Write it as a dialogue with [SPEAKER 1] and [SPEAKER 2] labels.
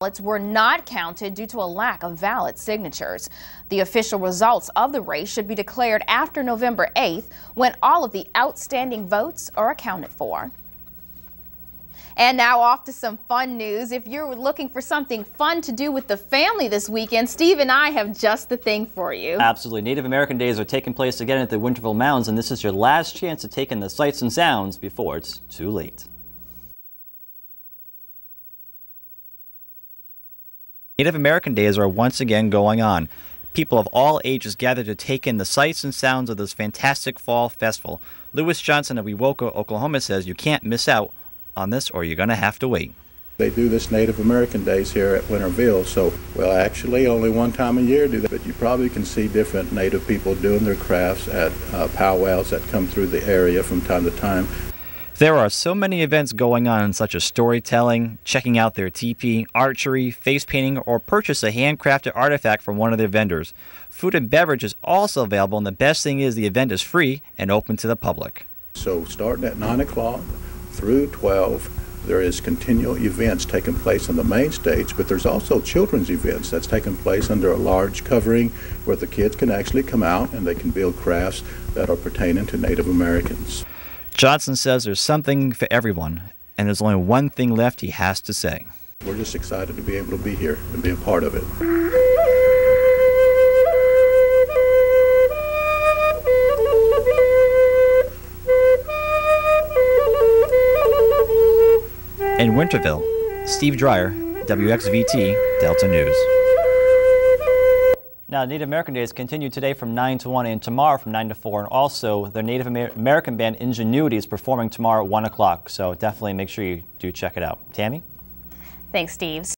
[SPEAKER 1] ballots were not counted due to a lack of valid signatures. The official results of the race should be declared after November 8th when all of the outstanding votes are accounted for. And now off to some fun news. If you're looking for something fun to do with the family this weekend, Steve and I have just the thing for you.
[SPEAKER 2] Absolutely. Native American Days are taking place again at the Winterville Mounds, and this is your last chance to take in the sights and sounds before it's too late. Native American Days are once again going on. People of all ages gather to take in the sights and sounds of this fantastic fall festival. Lewis Johnson of Wewoka, Oklahoma says you can't miss out on this or you're going to have to wait.
[SPEAKER 3] They do this Native American Days here at Winterville, so, well, actually only one time a year do that, but you probably can see different Native people doing their crafts at uh, powwows that come through the area from time to time.
[SPEAKER 2] There are so many events going on, such as storytelling, checking out their teepee, archery, face painting, or purchase a handcrafted artifact from one of their vendors. Food and beverage is also available, and the best thing is the event is free and open to the public.
[SPEAKER 3] So, starting at 9 o'clock through 12, there is continual events taking place on the main stage, but there's also children's events that's taking place under a large covering where the kids can actually come out and they can build crafts that are pertaining to Native Americans.
[SPEAKER 2] Johnson says there's something for everyone, and there's only one thing left he has to say.
[SPEAKER 3] We're just excited to be able to be here and be a part of it.
[SPEAKER 2] In Winterville, Steve Dryer, WXVT Delta News. Now, Native American Days continue today from 9 to 1 and tomorrow from 9 to 4. And also, the Native Amer American band Ingenuity is performing tomorrow at 1 o'clock. So definitely make sure you do check it out. Tammy?
[SPEAKER 1] Thanks, Steve.